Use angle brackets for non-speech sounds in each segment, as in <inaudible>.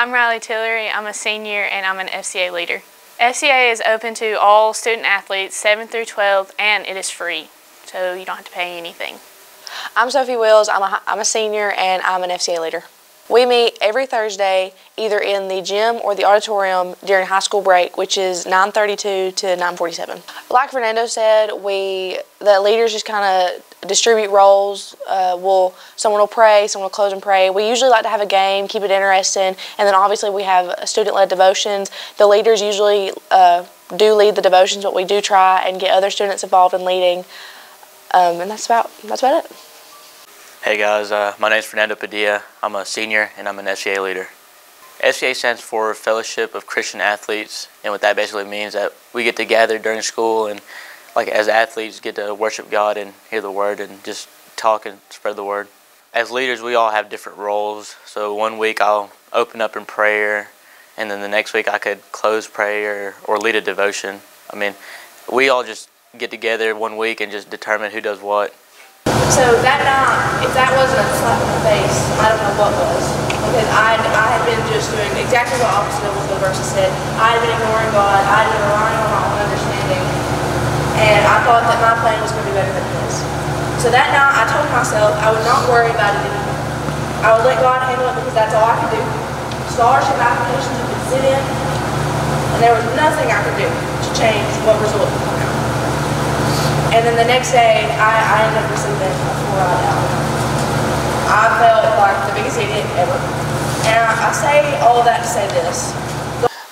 I'm Riley Tillery. I'm a senior and I'm an FCA leader. FCA is open to all student athletes 7 through 12 and it is free, so you don't have to pay anything. I'm Sophie Wills. I'm a, I'm a senior and I'm an FCA leader. We meet every Thursday either in the gym or the auditorium during high school break, which is 9:32 to 9:47. Like Fernando said, we the leaders just kind of distribute roles. Uh, we'll someone will pray, someone will close and pray. We usually like to have a game, keep it interesting, and then obviously we have student-led devotions. The leaders usually uh, do lead the devotions, but we do try and get other students involved in leading, um, and that's about that's about it. Hey guys, uh, my name is Fernando Padilla. I'm a senior and I'm an FCA leader. FCA stands for Fellowship of Christian Athletes, and what that basically means that we get to gather during school and, like as athletes, get to worship God and hear the Word and just talk and spread the Word. As leaders, we all have different roles. So one week I'll open up in prayer, and then the next week I could close prayer or lead a devotion. I mean, we all just get together one week and just determine who does what. So that night, if that wasn't a slap in the face, I don't know what was. Because I, I had been just doing exactly what opposite of what the verse said. I had been ignoring God. I had been relying on my. And I thought that my plan was going to be better than his. So that night, I told myself I would not worry about it anymore. I would let God handle it because that's all I could do. Scholarship applications you could sit in. And there was nothing I could do to change what result would come out. And then the next day, I, I ended up receiving a four-hour hour. I felt like the biggest idiot ever. And I, I say all that to say this.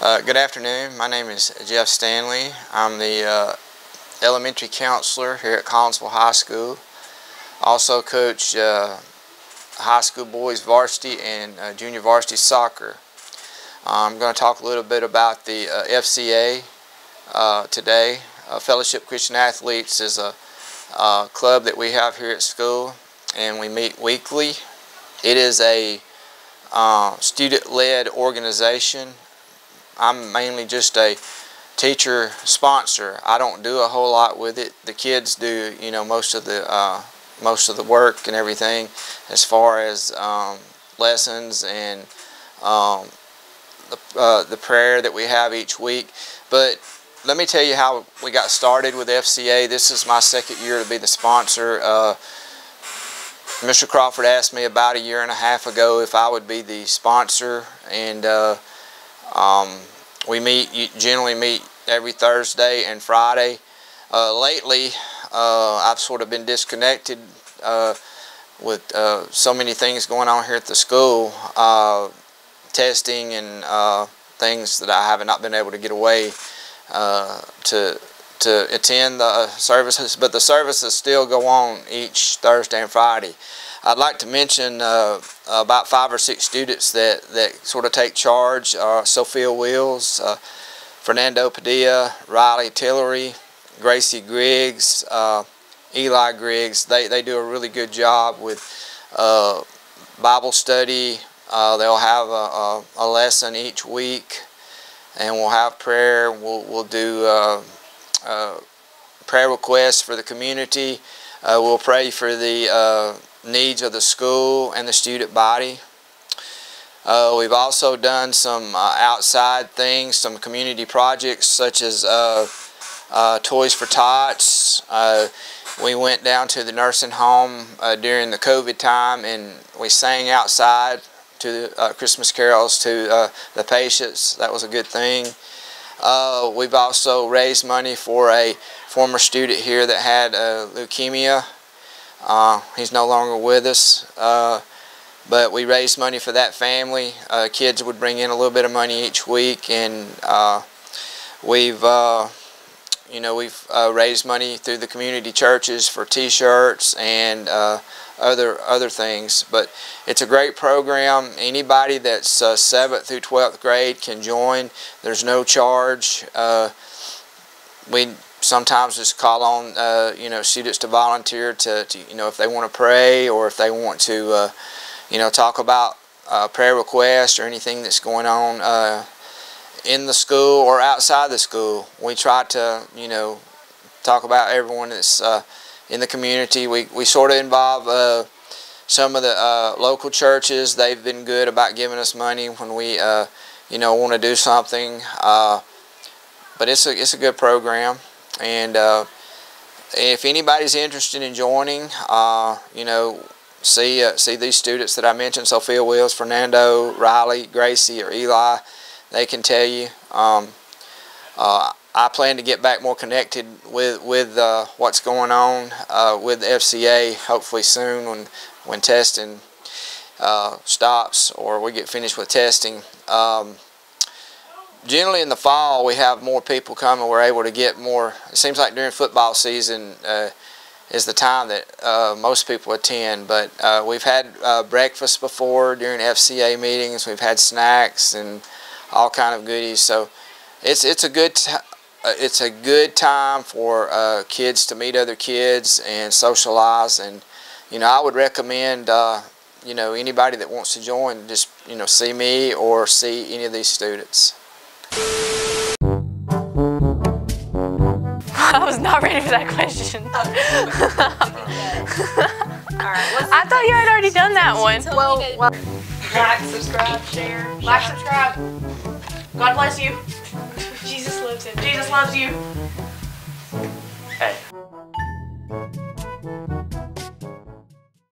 Uh, good afternoon. My name is Jeff Stanley. I'm the uh, elementary counselor here at Collinsville High School. Also coach uh, high school boys varsity and uh, junior varsity soccer. I'm going to talk a little bit about the uh, FCA uh, today. Uh, Fellowship Christian Athletes is a uh, club that we have here at school and we meet weekly. It is a student-led organization. I'm mainly just a teacher sponsor. I don't do a whole lot with it. The kids do, you know, most of the uh, most of the work and everything as far as um, lessons and um, the, uh, the prayer that we have each week. But let me tell you how we got started with FCA. This is my second year to be the sponsor. Uh, Mr. Crawford asked me about a year and a half ago if I would be the sponsor, and uh, um, we meet generally meet every Thursday and Friday. Uh, lately, uh, I've sort of been disconnected uh, with uh, so many things going on here at the school, testing and things that I have not been able to get away uh, to to attend the services, but the services still go on each Thursday and Friday. I'd like to mention uh, about five or six students that, that sort of take charge. Uh, Sophia Wills, uh, Fernando Padilla, Riley Tillery, Gracie Griggs, uh, Eli Griggs. They, they do a really good job with uh, Bible study. they'll have a, a, lesson each week and we'll have prayer. We'll, we'll do uh, uh, prayer requests for the community. Uh, we'll pray for the uh, needs of the school and the student body. Uh, we've also done some uh, outside things, some community projects such as Toys for Tots. we went down to the nursing home during the COVID time and we sang outside to uh, Christmas carols to uh, the patients. That was a good thing. Uh, we've also raised money for a former student here that had uh, leukemia. Uh, he's no longer with us, uh, but we raised money for that family. kids would bring in a little bit of money each week, and we've you know we've raised money through the community churches for T-shirts and other other things. But it's a great program. Anybody that's uh, 7th through 12th grade can join. There's no charge. Uh, we sometimes just call on uh, you know students to volunteer to, to, you know if they want to pray or if they want to uh, you know talk about uh, prayer requests or anything that's going on uh, in the school or outside the school. We try to you know talk about everyone that's in the community. We, we sort of involve uh, some of the uh, local churches, they've been good about giving us money when we, uh, you know, want to do something. Uh, but it's a, it's a good program. And uh, if anybody's interested in joining, uh, you know, see uh, see these students that I mentioned, Sophia Wills, Fernando, Riley, Gracie, or Eli, they can tell you. Um, uh, I plan to get back more connected with with uh, what's going on uh, with FCA. Hopefully soon, when when testing uh, stops or we get finished with testing. Um, generally in the fall we have more people coming. We're able to get more. It seems like during football season uh, is the time that uh, most people attend. But uh, we've had uh, breakfast before during FCA meetings. We've had snacks and all kind of goodies. So it's it's a good uh, it's a good time for uh, kids to meet other kids and socialize. And you know I would recommend you know anybody that wants to join just you know see me or see any of these students. Not ready for that question. <laughs> I thought you had already done that one. Well, well, Like, subscribe, share. Like, subscribe. God bless you. Jesus loves you. Jesus loves you. Hey,